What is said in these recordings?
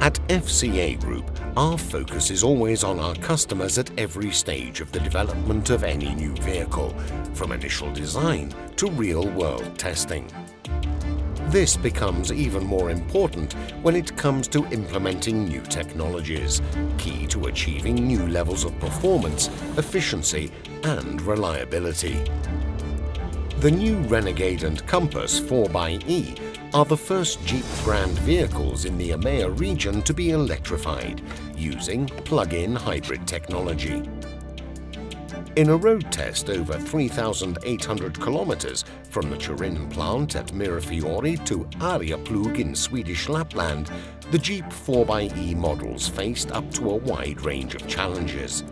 At FCA Group, our focus is always on our customers at every stage of the development of any new vehicle, from initial design to real-world testing. This becomes even more important when it comes to implementing new technologies, key to achieving new levels of performance, efficiency and reliability. The new Renegade and Compass 4xE are the first Jeep brand vehicles in the EMEA region to be electrified using plug-in hybrid technology. In a road test over 3,800 kilometers from the Turin plant at Mirafiori to Arjeplog in Swedish Lapland, the Jeep 4xE models faced up to a wide range of challenges.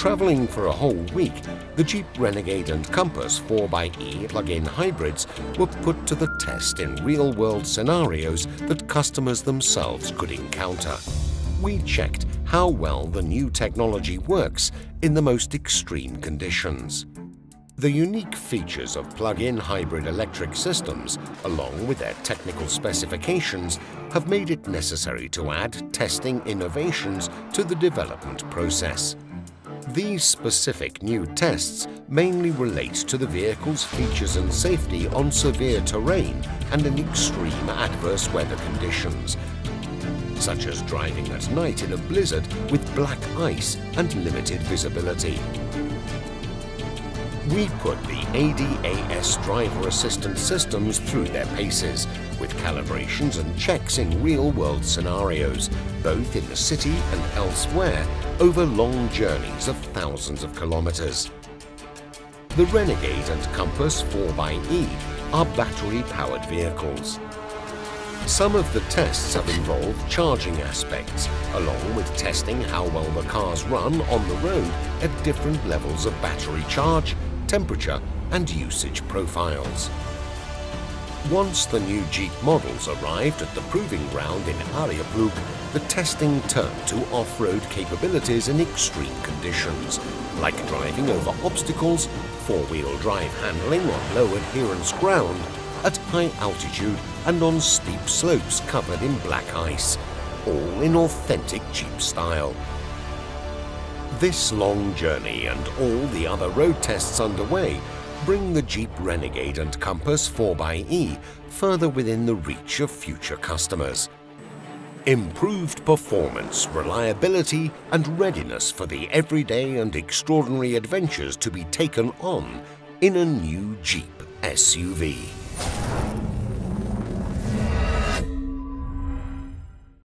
Travelling for a whole week, the Jeep Renegade and Compass 4xE plug-in hybrids were put to the test in real-world scenarios that customers themselves could encounter. We checked how well the new technology works in the most extreme conditions. The unique features of plug-in hybrid electric systems, along with their technical specifications, have made it necessary to add testing innovations to the development process. These specific new tests mainly relate to the vehicle's features and safety on severe terrain and in extreme adverse weather conditions, such as driving at night in a blizzard with black ice and limited visibility. We put the ADAS driver assistance systems through their paces, with calibrations and checks in real-world scenarios, both in the city and elsewhere, over long journeys of thousands of kilometers. The Renegade and Compass 4xE are battery-powered vehicles. Some of the tests have involved charging aspects, along with testing how well the cars run on the road at different levels of battery charge temperature and usage profiles. Once the new Jeep models arrived at the proving ground in Arjeplog, the testing turned to off-road capabilities in extreme conditions, like driving over obstacles, four-wheel drive handling on low adherence ground, at high altitude and on steep slopes covered in black ice, all in authentic Jeep style. This long journey and all the other road tests underway bring the Jeep Renegade and Compass 4xE further within the reach of future customers. Improved performance, reliability and readiness for the everyday and extraordinary adventures to be taken on in a new Jeep SUV.